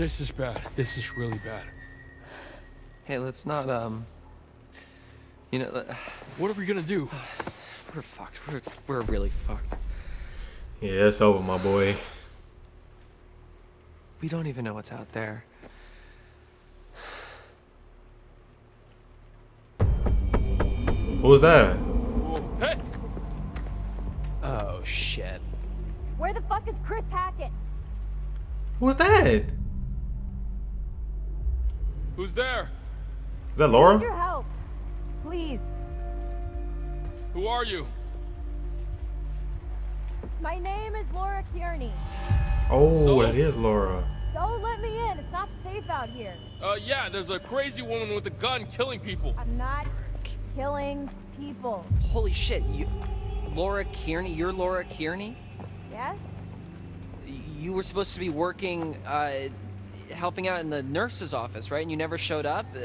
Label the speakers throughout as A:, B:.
A: This is bad. This is really bad.
B: Hey, let's not, um... You know, uh,
A: What are we gonna do?
B: we're fucked. We're, we're really fucked.
C: Yeah, it's over, my boy.
B: We don't even know what's out there.
C: Who was that?
A: Hey!
B: Oh, shit.
D: Where the fuck is Chris Hackett?
C: Who was that? Is
A: Who's there?
C: Is that Laura?
D: Need
C: Laura?
D: your help. Please.
A: Who are you?
D: My name is Laura Kearney.
C: Oh,
A: So?
C: that is Laura.
D: Don't let me in. It's not safe out here.
A: Uh, yeah, there's a crazy woman with a gun killing people.
D: I'm not killing people.
B: Holy shit, you... Laura Kearney? You're Laura Kearney?
D: Yes?
B: You were supposed to be working, uh, helping out in the nurse's office, right? And you never showed up? Uh,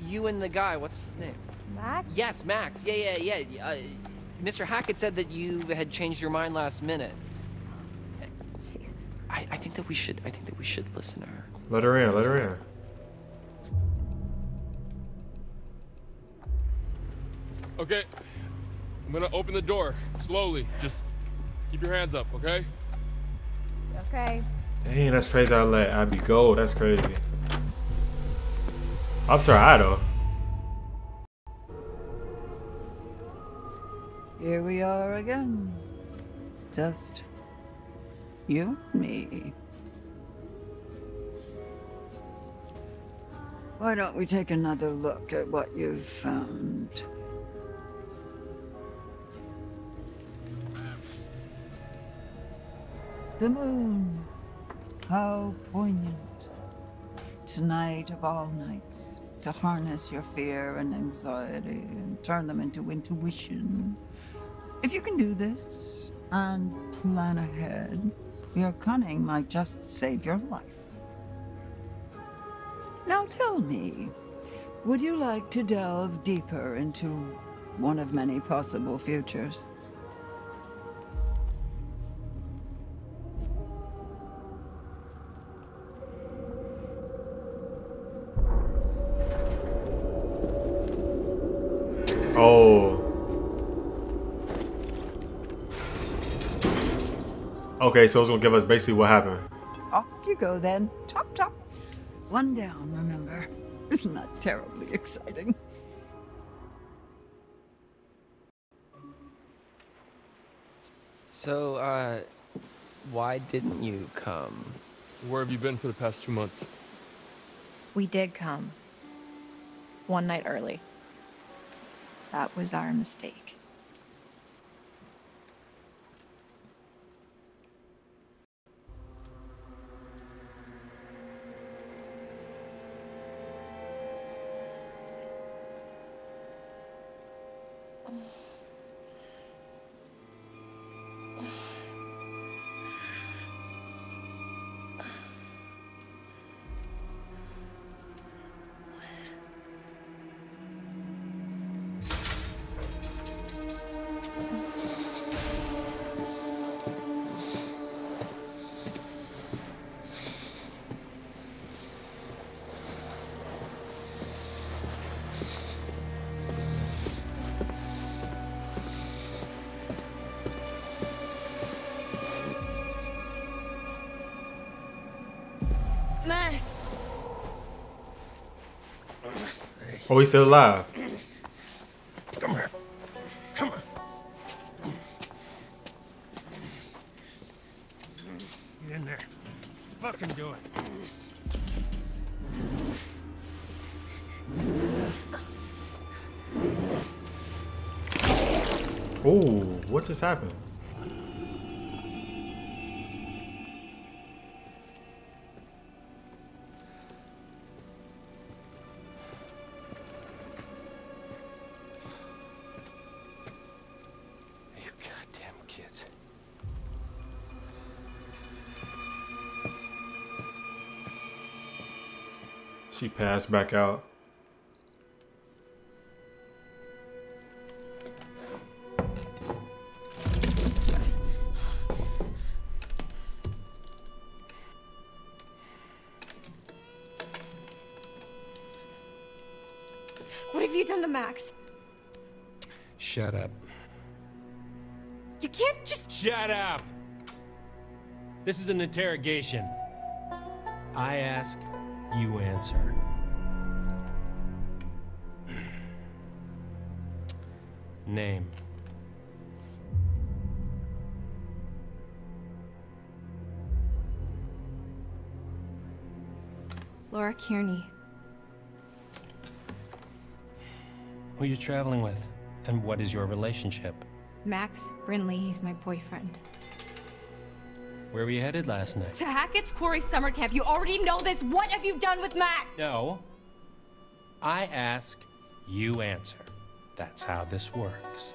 B: you and the guy, what's his name?
D: Max?
B: Yes, Max. Yeah, yeah, yeah. Uh, Mr. Hackett said that you had changed your mind last minute. I, I think that we should. I think that we should listen to her.
C: Let her in, let her in.
A: Okay. I'm gonna open the door slowly. Just keep your hands up, okay?
D: Okay.
C: Dang, that's crazy. I let Abby go. That's crazy. I'll try though.
E: Here we are again. Just you and me. Why don't we take another look at what you've found? The moon. How poignant. Tonight of all nights. To harness your fear and anxiety and turn them into intuition. If you can do this and plan ahead, your cunning might just save your life. Now tell me, would you like to delve deeper into one of many possible futures?
C: Okay, so it's gonna give us basically what happened.
E: Off you go then. Top, top. One down, remember. Isn't that terribly exciting?
B: So, uh, why didn't you come?
A: Where have you been for the past two months?
F: We did come. One night early. That was our mistake.
C: Oh, he's still alive.
G: Come here. Come on. Get in there. Fucking do it.
C: Oh, what just happened? She passed back out.
H: What have you done to Max?
I: Shut up.
H: You can't just-
I: Shut up! This is an interrogation. I ask, Name.
H: Laura Kearney.
I: Who are you traveling with? And what is your relationship?
H: Max Brinly, he's my boyfriend.
I: Where were you headed last night?
H: To Hackett's Quarry summer camp. You already know this. What have you done with Max?
I: No. I ask, you answer. That's how this works.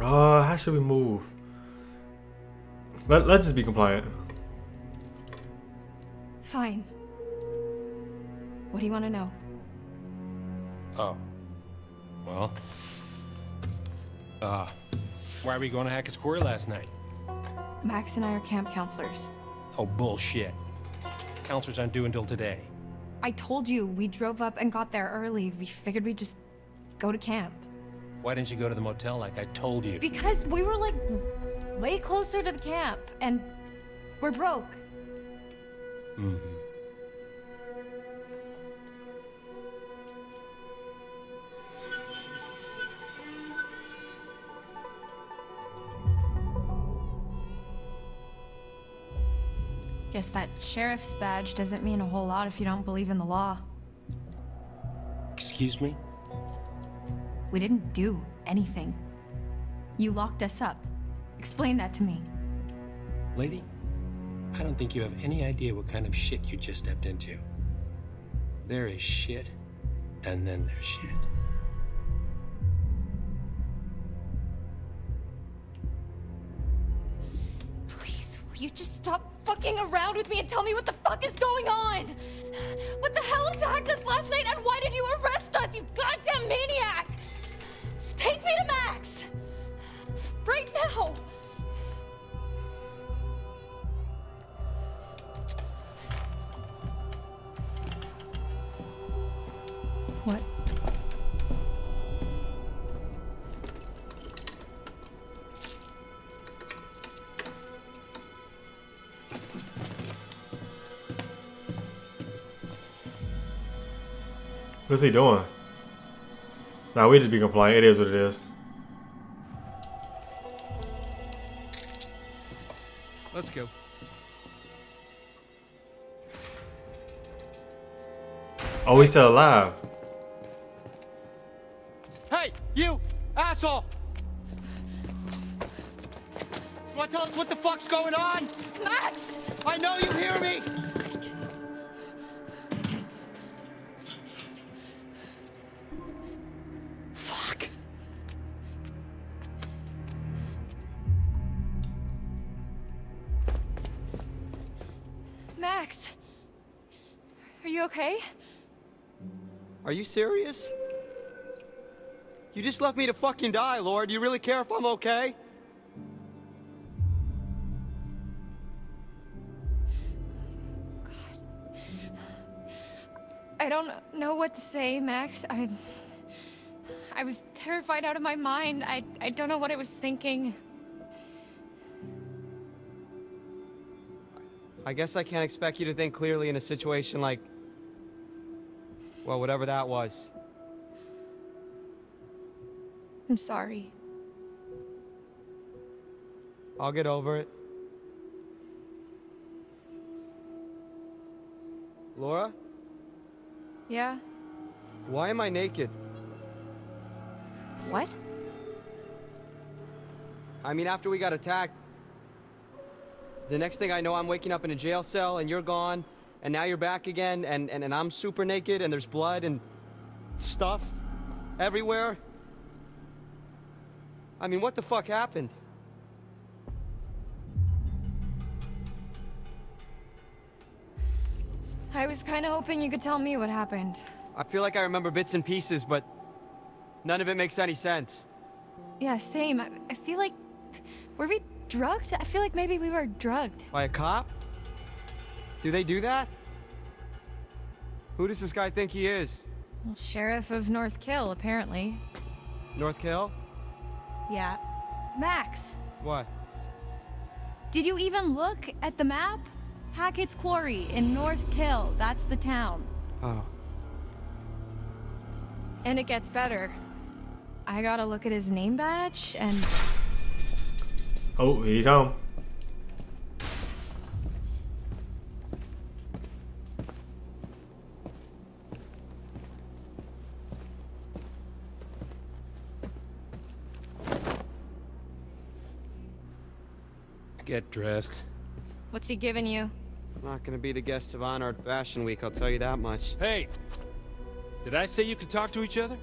C: Uh, how should we move? Let, let's just be compliant.
H: Fine. What do you want to know?
I: Oh. Well. Uh, why are we going to Hackett's Quarry last night?
H: Max and I are camp counselors.
I: Oh, bullshit. Counselors aren't due until today.
H: I told you, we drove up and got there early. We figured we'd just go to camp.
I: Why didn't you go to the motel like I told you?
H: Because we were like way closer to the camp and we're broke.
I: hmm
H: Guess that sheriff's badge doesn't mean a whole lot if you don't believe in the law.
I: Excuse me?
H: We didn't do anything. You locked us up. Explain that to me.
I: Lady, I don't think you have any idea what kind of shit you just stepped into. There is shit, and then there's shit.
H: Please, will you just stop fucking around with me and tell me what the fuck is going on? What the hell attacked us last night and why did you arrest us, you goddamn maniac? Take me to Max! Right now! What?
C: What's he doing? Nah, we just be compliant. It is what it is.
A: Let's go.
C: Oh, he's still alive.
J: Hey, you asshole! You want to tell us what the fuck's going on?
H: Max!
J: I know you hear me!
H: Okay?
J: Are you serious? You just left me to fucking die, Laura. Do you really care if I'm okay? God.
H: I don't know what to say, Max. I'm. I was terrified out of my mind. I, I don't know what I was thinking.
J: I guess I can't expect you to think clearly in a situation like. Well, whatever that was.
H: I'm sorry.
J: I'll get over it. Laura,
H: Yeah?
J: why am I naked?
H: What?
J: I mean, after we got attacked, the next thing I know, I'm waking up in a jail cell and you're gone, and now you're back again, and, and, and I'm super naked, and there's blood and stuff everywhere. I mean, what the fuck happened?
H: I was kind of hoping you could tell me what happened.
J: I feel like I remember bits and pieces, but none of it makes any sense.
H: Yeah, same. I, I feel like. Were we drugged? I feel like maybe we were drugged.
J: By a cop? Do they do that? Who does this guy think he is?
H: Well, Sheriff of North Kill, apparently.
J: North Kill?
H: Yeah. Max,
J: What?
H: did you even look at the map? Hackett's Quarry in North Kill. That's the town.
J: Oh.
H: And it gets better. I gotta look at his name badge and.
C: Oh, here you come.
I: Get dressed.
H: What's he giving you?
J: I'm Not gonna be the guest of honor at Fashion Week, I'll tell you that much.
I: Hey! Did I say you could talk to each other?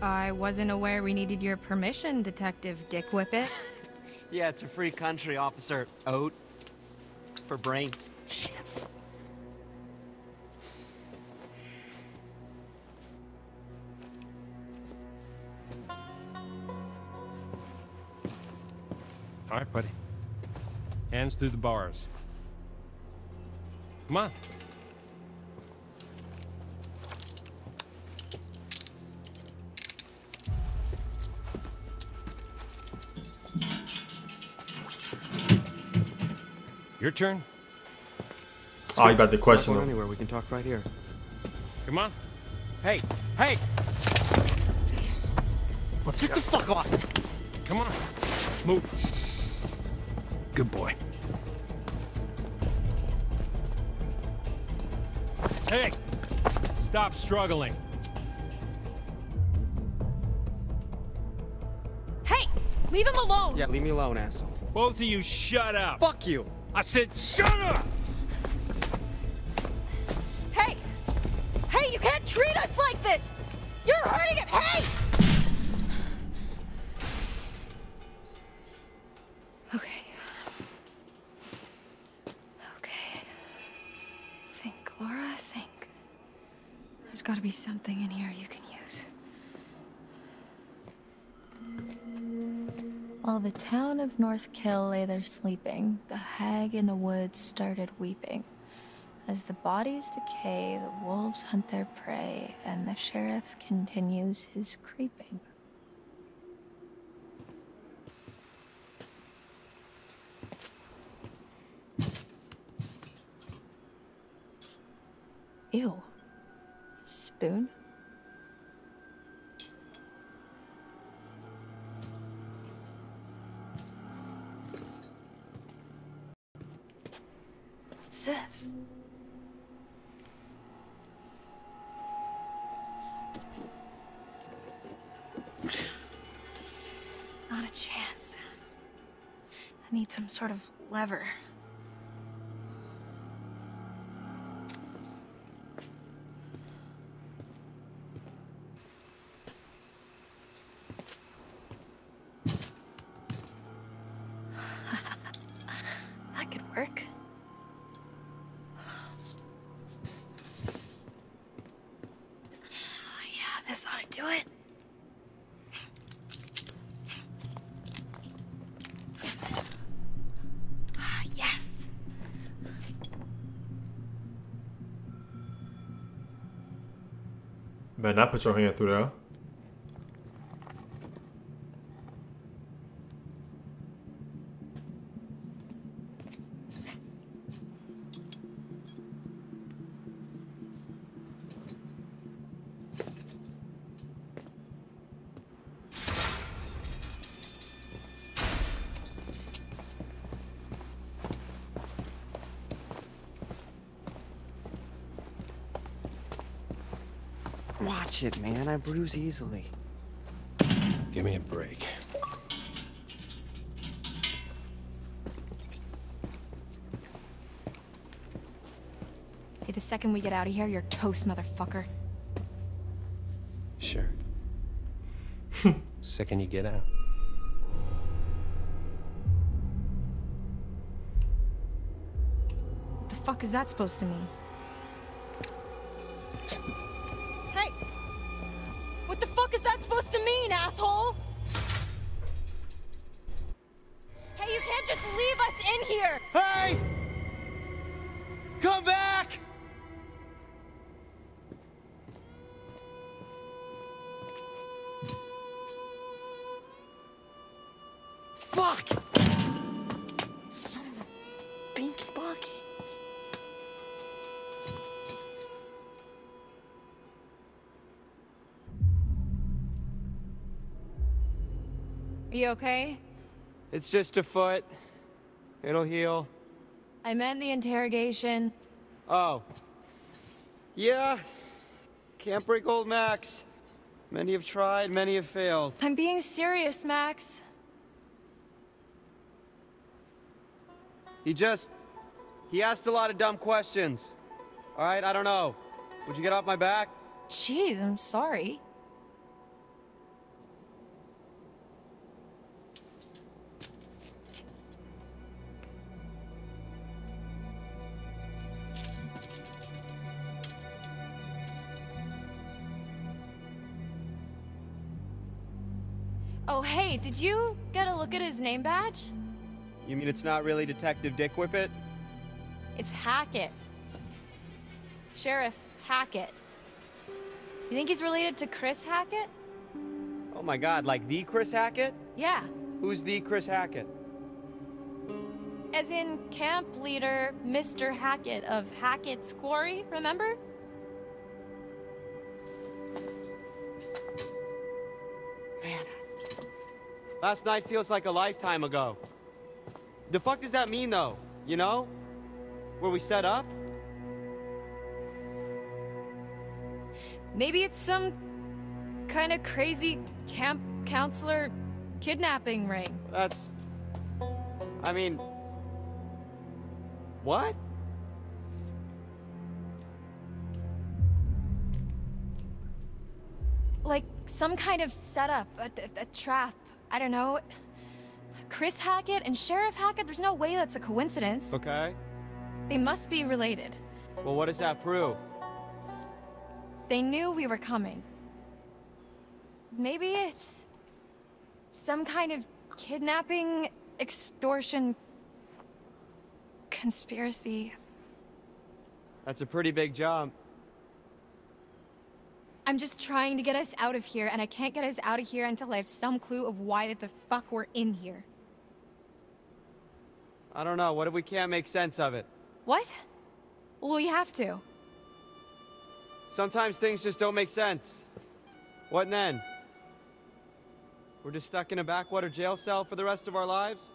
H: I wasn't aware we needed your permission, Detective Dick Whippet.
J: Yeah, it's a free country, Officer Oat. For brains. Shit.
I: All right, buddy. Hands through the bars. Come on. Your turn.
C: Oh, you about the question
J: Not
C: him.
J: anywhere, we can talk right here.
I: Come on.
J: Hey, hey! Let's get the fuck off!
I: Come on. Move. Good boy. Hey! Stop struggling.
H: Hey! Leave him alone!
J: Yeah, leave me alone, asshole.
I: Both of you shut up.
J: Fuck you!
I: I said shut up!
K: Hey! Hey, you can't treat us like this! You're hurting it! Hey!
H: Something in here you can use. While the town of North Kill lay there sleeping, the hag in the woods started weeping. As the bodies decay, the wolves hunt their prey, and the sheriff continues his creeping. Ew. Spoon? What's this? Not a chance. I need some sort of lever.
C: Put your hand through there.
J: Watch it, man. I bruise easily.
I: Give me a break.
H: Hey, the second we get out of here, you're toast, motherfucker.
I: Sure. Second you get out.
H: What the fuck is that supposed to mean?
K: supposed to mean, asshole?
L: Hey, you can't just leave us
H: in here! Hey! Come back! You okay?
J: It's just a foot. It'll heal.
H: I meant the interrogation.
J: Oh. Yeah. Can't break old Max. Many have tried, many have failed.
H: I'm being serious, Max.
J: He just. He asked a lot of dumb questions. Alright, I don't know. Would you get off my back?
H: Jeez, I'm sorry. Oh, hey, did you get a look at his name badge?
J: You mean it's not really Detective Dick Whippet?
H: It's Hackett. Sheriff Hackett. You think he's related to Chris Hackett?
J: Oh my god, like the Chris Hackett?
H: Yeah.
J: Who's the Chris Hackett?
H: As in camp leader Mr. Hackett of Hackett's Quarry, remember?
J: Last night feels like a lifetime ago. The fuck does that mean, though? You know? Were we set up?
H: Maybe it's some kind of crazy camp counselor kidnapping ring.
J: That's. I mean. What?
H: Like some kind of setup, a, a, a trap. I don't know. Chris Hackett and Sheriff Hackett, there's no way that's a coincidence.
J: Okay.
H: They must be related.
J: Well, what does that prove?
H: They knew we were coming. Maybe it's some kind of kidnapping, extortion, conspiracy.
J: That's a pretty big jump.
H: I'm just trying to get us out of here, and I can't get us out of here until I have some clue of why the fuck we're in here.
J: I don't know. What if we can't make sense of it?
H: What? Well, we have to.
J: Sometimes things just don't make sense. What then? We're just stuck in a backwater jail cell for the rest of our lives?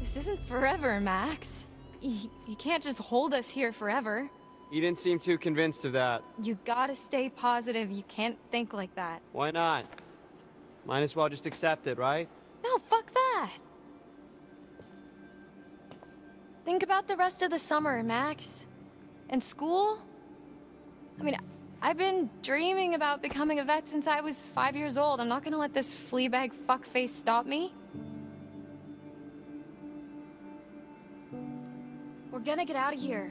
H: This isn't forever, Max. You can't just hold us here forever.
J: You didn't seem too convinced of that.
H: You gotta stay positive. You can't think like that.
J: Why not? Might as well just accept it, right?
H: No, fuck that. Think about the rest of the summer, Max. And school? I mean, I've been dreaming about becoming a vet since I was five years old. I'm not gonna let this fleabag fuckface stop me. We're gonna get out of here.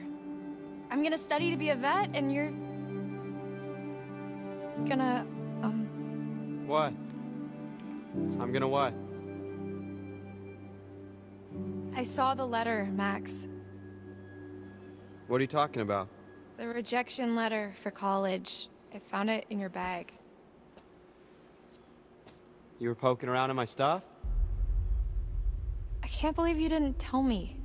H: I'm gonna study to be a vet, and you're gonna, um,
J: What? I'm gonna what?
H: I saw the letter, Max.
J: What are you talking about?
H: The rejection letter for college. I found it in your bag.
J: You were poking around in my stuff?
H: I can't believe you didn't tell me.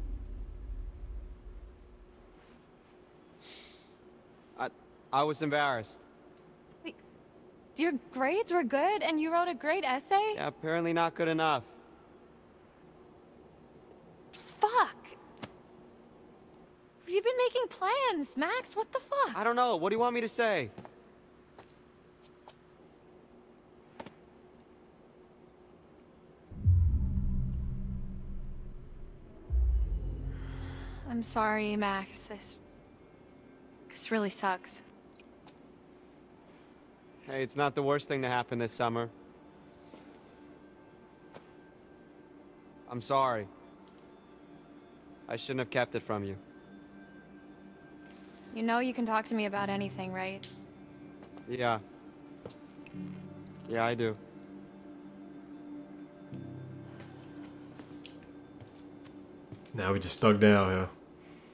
J: I was embarrassed.
H: Your grades were good, and you wrote a great essay?
J: Yeah, apparently not good enough.
H: Fuck! You've been making plans, Max. What the fuck?
J: I don't know. What do you want me to say?
H: I'm sorry, Max. This, this really sucks.
J: Hey, it's not the worst thing to happen this summer. I'm sorry. I shouldn't have kept it from you.
H: You know you can talk to me about anything, right?
J: Yeah. Yeah, I do.
C: Now we just stuck down here.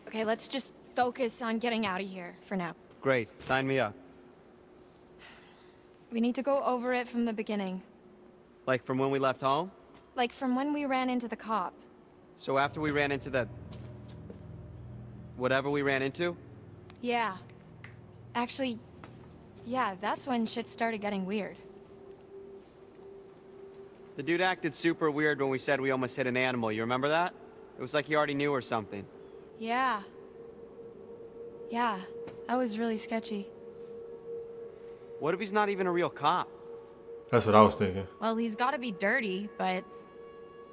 H: Okay, let's just focus on getting out of here for now.
J: Great. Sign me up.
H: We need to go over it from the beginning.
J: Like from when we left home?
H: Like from when we ran into the cop.
J: So after we ran into the... Whatever we ran into?
H: Yeah. Actually, yeah, that's when shit started getting weird.
J: The dude acted super weird when we said we almost hit an animal. You remember that? It was like he already knew or something.
H: Yeah. Yeah, that was really sketchy.
J: What if he's not even a real cop?
C: That's what I was thinking.
H: Well, he's gotta be dirty, but.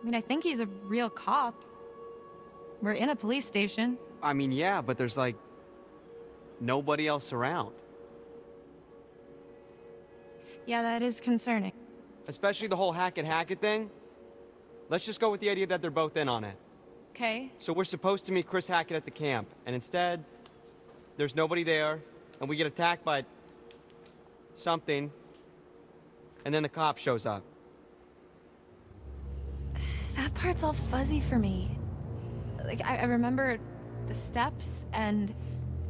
H: I mean, I think he's a real cop. We're in a police station.
J: I mean, yeah, but there's like... Nobody else around.
H: Yeah, that is concerning.
J: Especially the whole Hackett Hackett thing. Let's just go with the idea that they're both in on it.
H: Okay.
J: So we're supposed to meet Chris Hackett at the camp, and instead, there's nobody there, and we get attacked by something, and then the cop shows up.
H: That part's all fuzzy for me. Like, I, I remember the steps and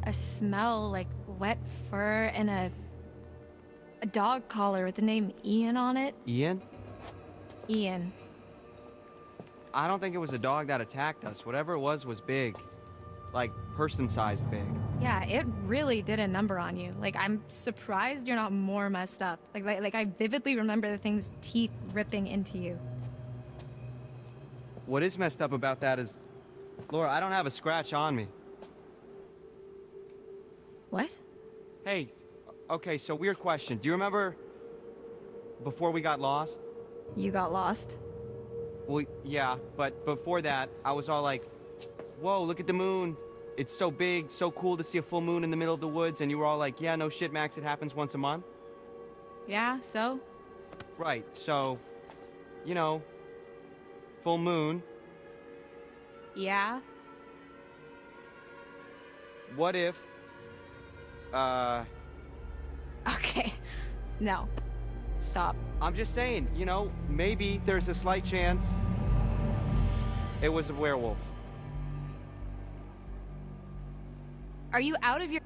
H: a smell like wet fur and a a dog collar with the name Ian on it.
J: Ian?
H: Ian.
J: I don't think it was a dog that attacked us. Whatever it was was big. Like, person-sized big.
H: Yeah, it really did a number on you. Like, I'm surprised you're not more messed up. Like, like, like I vividly remember the thing's teeth ripping into you.
J: What is messed up about that is... Laura, I don't have a scratch on me.
H: What?
J: Hey, okay, so weird question. Do you remember before we got lost?
H: You got lost?
J: Well, yeah, but before that, I was all like, whoa, look at the moon. It's so big, so cool to see a full moon in the middle of the woods, and you were all like, yeah, no shit, Max, it happens once a month.
H: Yeah, so?
J: Right, so, you know, full moon.
H: Yeah.
J: What if, uh...
H: Okay. No. Stop.
J: I'm just saying, you know, maybe there's a slight chance it was a werewolf.
H: Are you out of your